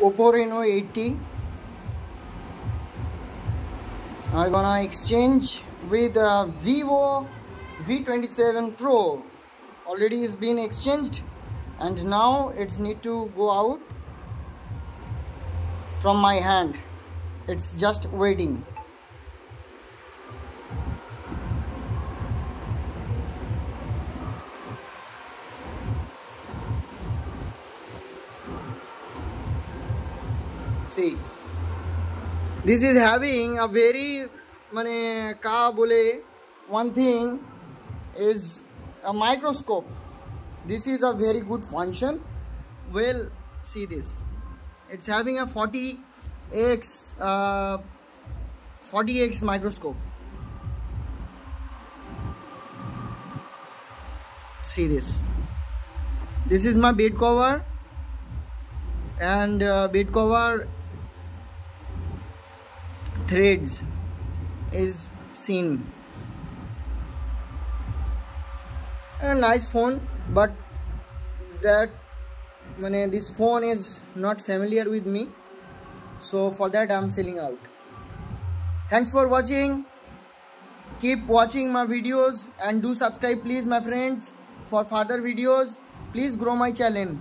Oppo Reno 8T I'm gonna exchange with uh, Vivo V27 Pro. Already is been exchanged and now it's need to go out from my hand. It's just waiting see. This is having a very mane ka bole one thing is a microscope. This is a very good function. Well see this. It's having a 40x uh, 40x microscope. See this. This is my bed cover and uh, bed cover threads is seen. A nice phone but that mane, this phone is not familiar with me. So for that i'm selling out. Thanks for watching. Keep watching my videos and do subscribe please my friends for further videos. Please grow my channel